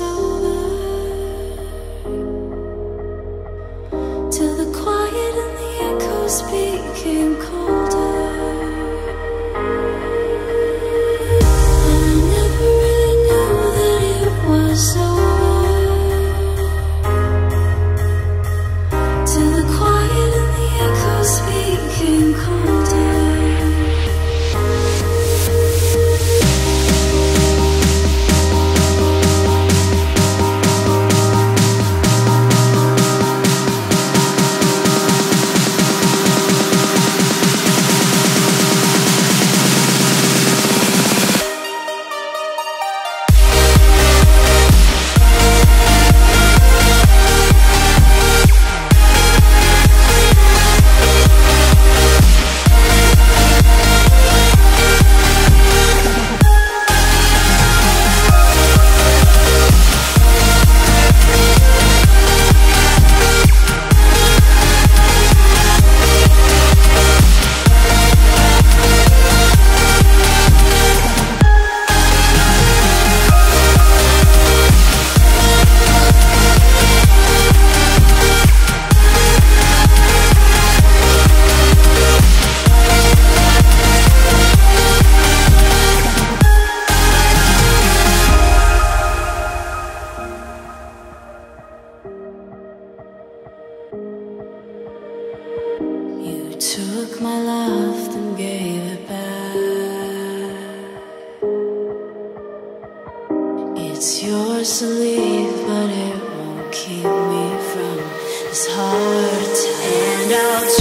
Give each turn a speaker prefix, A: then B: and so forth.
A: over. Till the quiet and the echoes became colder. And I never really knew that it was over. Took my love and gave it back. It's yours to leave, but it won't keep me from this time. And I'll